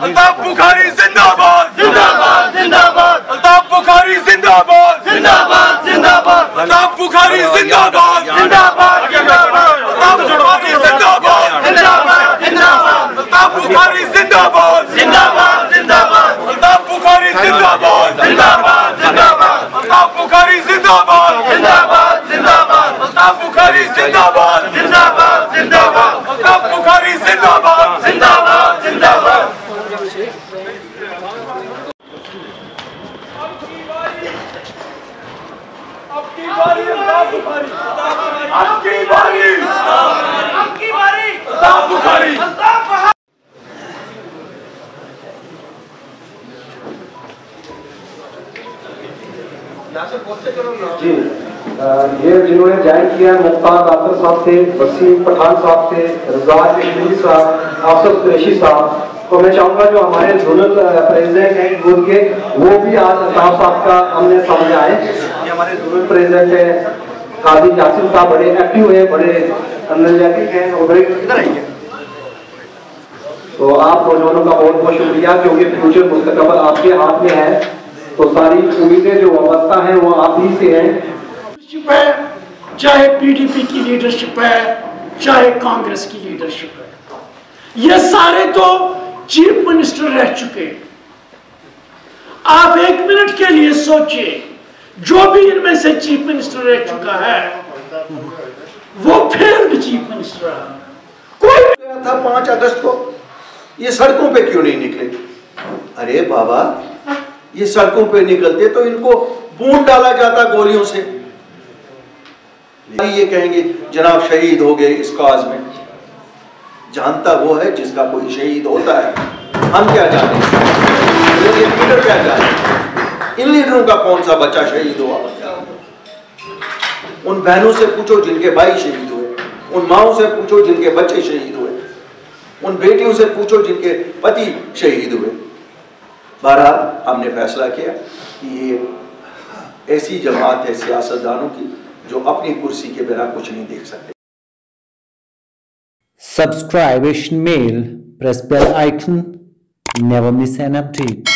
अल्ताफ बुखारी जिंदाबाद। जिंदाबाद जिंदाबाद। अल्ताफ बुखारी जिंदाबाद। जिंदाबाद जिंदाबाद। अल्ताफ बुखारी जिंदाबाद। जिंदाबाद जिंदाबाद। अल्ताफ बुखारी जिंदाबाद। जिंदाबाद जिंदाबाद। अल्ताफ बुखारी जिंदाबाद। जिंदाबाद जिंदाबाद। अल्ताफ बुखारी जिंदाबाद। जिंदाबाद जिंदाबाद। अल्ताफ बुखारी जिंदाबाद। जिंदाबाद जिंदाबाद। अल्ताफ बुखारी जिंदाबाद। जिंदाबाद जिंदाबाद अल्ताफ बुखारी जिंदाबाद जिंदाबाद जिंदाबाद आपकी बारी अल्ताफ बुखारी। आपकी बारी। आपकी बारी। अल्ताफ बुखारी। जी ये जिन्होंने ज्वाइन किया मुख्तार आतर साहब थे वसीम पठान साहब थे रजाक इकबाली साहब आफसर कुरैशी साहब। तो मैं चाहूँगा जो हमारे जोनल प्रेसिडेंट हैं गुर के वो भी आज अल्ताफ साहब का हमने सामने आए। हमारे जोनल प्रेसिडेंट है। काजी यासिर साहब बड़े एक्टिव है, बड़े एनर्जेटिक हैं और बड़े इधर आएँगे तो आप नौजवानों का बहुत बहुत शुक्रिया क्योंकि फ्यूचर मुस्तकबल आपके हाथ में है। तो सारी उम्मीदें, जो वाबस्ता हैं, वो आप ही से है। चाहे पीडीपी की लीडरशिप है, चाहे कांग्रेस की लीडरशिप है। ये सारे तो चीफ मिनिस्टर रह चुके आप एक मिनट के लिए सोचिए जो भी इनमें से चीफ मिनिस्टर रह चुका है, वो फेल्ड चीफ मिनिस्टर कोई गया था पाँच अगस्त को। ये सड़कों पे क्यों नहीं निकले? अरे बाबा, ये सड़कों पे निकलते तो इनको बूंद डाला जाता गोलियों से। ये कहेंगे, जनाब शहीद हो गए इस काज में। जानता वो है जिसका कोई शहीद होता है। हम क्या जाने? ये लीडर क्या जाने? इन लीडरों का कौन सा बच्चा शहीद हुआ? उन बहनों से पूछो जिनके भाई शहीद हुए। उन माओ से पूछो जिनके बच्चे शहीद हुए। उन बेटियों से पूछो जिनके पति शहीद हुए। बहरहाल हमने फैसला किया कि ये ऐसी जमात है सियासतदानों की जो अपनी कुर्सी के बिना कुछ नहीं देख सकते। Asian Mail, press bell icon, never miss an update.